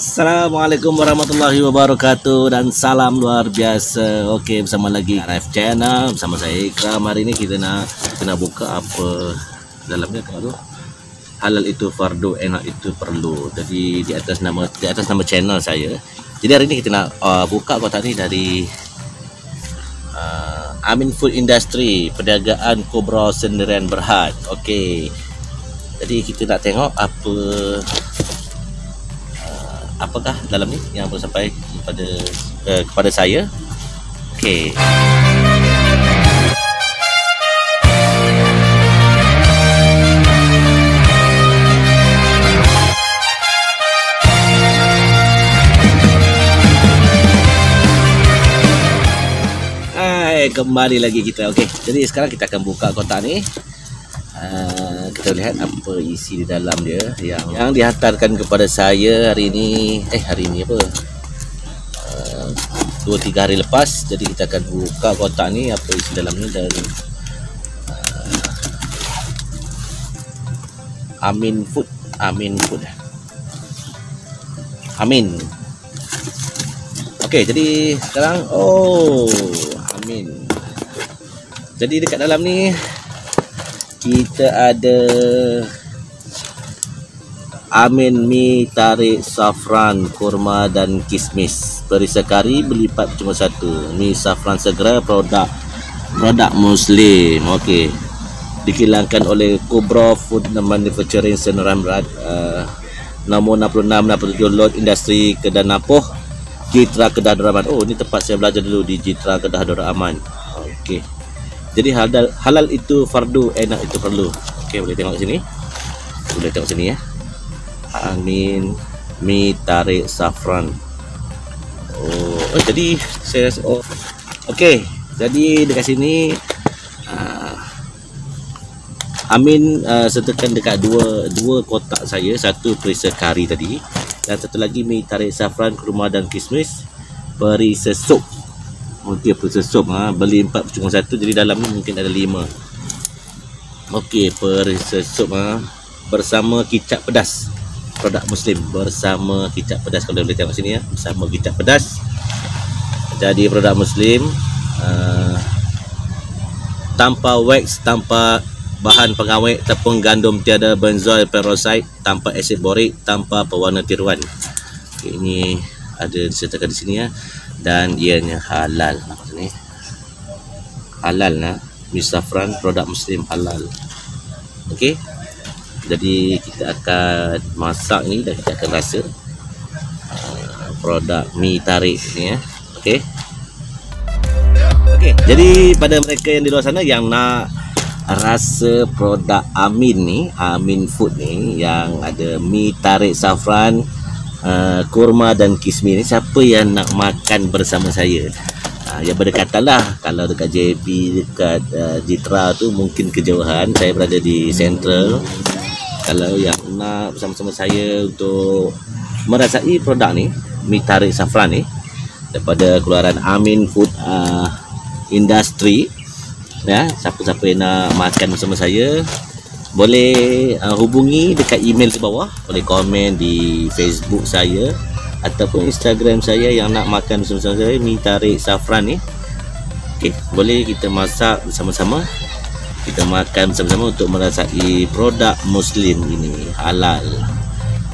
Assalamualaikum warahmatullahi wabarakatuh dan salam luar biasa. Okey bersama lagi Arif Channel bersama saya Ikram. Hari ini kita nak kita nak buka apa dalamnya tu? Halal itu fardu, enak itu perlu. Jadi di atas nama di atas nama channel saya. Jadi hari ini kita nak uh, buka kotak ni dari uh, Amin Food Industry, perdagangan Kobra Sendirian Berhad. Okey. Jadi kita nak tengok apa apakah dalam ni yang boleh sampai kepada uh, kepada saya okey kembali lagi kita. Okey, jadi sekarang kita akan buka kotak ni. Uh, kita lihat apa isi di dalam dia yang yang dihantarkan kepada saya hari ini. Eh hari ini apa? Uh, dua tiga hari lepas jadi kita akan buka kotak ni apa isi dalam ni dan uh, Amin Food. Amin Food. Amin. Okey jadi sekarang oh Amin. Jadi dekat dalam ni kita ada Amin mi tarik safran kurma dan kismis. Perisa kari berlipat cuma satu. Mi safran segera produk produk muslim. Okey. Dikilangkan oleh Cobra Food Manufacturing Senaran Berat uh, nombor 66 67 lot industri Kedah Napoh Jitra Kedah Daraman oh ni tempat saya belajar dulu di Jitra Kedah Daraman okey jadi halal halal itu fardu, enak itu perlu. Okey, boleh tengok sini. Boleh tengok sini ya. Amin mi tarik safran. Oh, oh jadi saya oh. Okey, jadi dekat sini uh, Amin uh, sertakan dekat dua dua kotak saya, satu perisa kari tadi dan satu lagi mi tarik safran, kurma dan kismis perisa sup Okey, proses sup ha. Beli empat cuma satu Jadi dalam ni mungkin ada lima. Okey, proses sup ha. Bersama kicap pedas. Produk Muslim Bersama kicap pedas. Kalau boleh tengok sini ya Bersama kicap pedas. Jadi produk Muslim uh, Tanpa wax Tanpa bahan pengawet Tepung gandum tiada benzoil peroxide Tanpa asid borik Tanpa pewarna tiruan. Okay, Ini ada disertakan di sini ya. Dan ianya halal. Ni? Halal nah misafran produk muslim halal. Okey jadi kita akan masak ni dan kita akan rasa uh, produk mi tarik ni ya. Okey okey jadi pada mereka yang di luar sana yang nak rasa produk Amin ni Amin Food ni yang ada mi tarik safran uh, kurma dan kismis ni siapa yang nak makan bersama saya? Uh, yang berdekatan lah. Kalau dekat JP dekat uh, Jitra tu mungkin kejauhan. Saya berada di Central. Kalau yang nak bersama-sama saya untuk merasai produk ni mi tarik safran ni daripada keluaran Amin Food uh, Industry ya siapa-siapa yang nak makan bersama saya boleh uh, hubungi dekat email di bawah. Boleh komen di Facebook saya ataupun Instagram saya yang nak makan bersama saya mi tarik safran ni. Okey boleh kita masak bersama-sama. Kita makan bersama-sama untuk merasai produk muslim ini halal.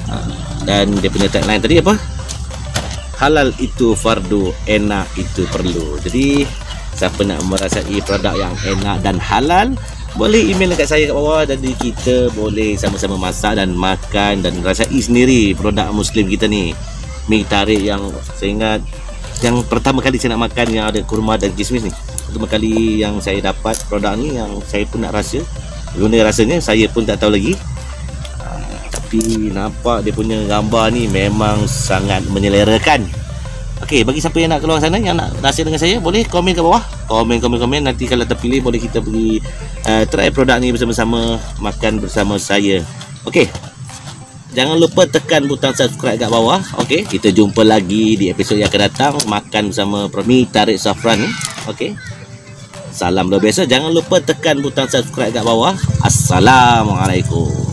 Uh, dan dia punya tagline tadi apa? Halal itu fardu enak itu perlu. Jadi siapa nak merasai produk yang enak dan halal boleh email dekat saya kat bawah jadi kita boleh sama-sama masak dan makan dan rasai sendiri produk muslim kita ni. Mi tarik yang saya ingat yang pertama kali saya nak makan yang ada kurma dan kismis ni. Pertama kali yang saya dapat produk ni yang saya pun nak rasa. Guna rasanya saya pun tak tahu lagi. Uh, tapi nampak dia punya gambar ni memang sangat menyelerakan Okey, bagi siapa yang nak keluar sana yang nak rasa dengan saya boleh komen kat bawah. Komen komen komen nanti kalau terpilih boleh kita pergi uh, try produk ni bersama-sama makan bersama saya. Okey. Jangan lupa tekan butang subscribe kat bawah. Okey, kita jumpa lagi di episod yang akan datang makan bersama Mi Tarik Safran ni. Okey. Salam luar biasa. Jangan lupa tekan butang subscribe kat bawah. Assalamualaikum.